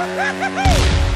Woohoo!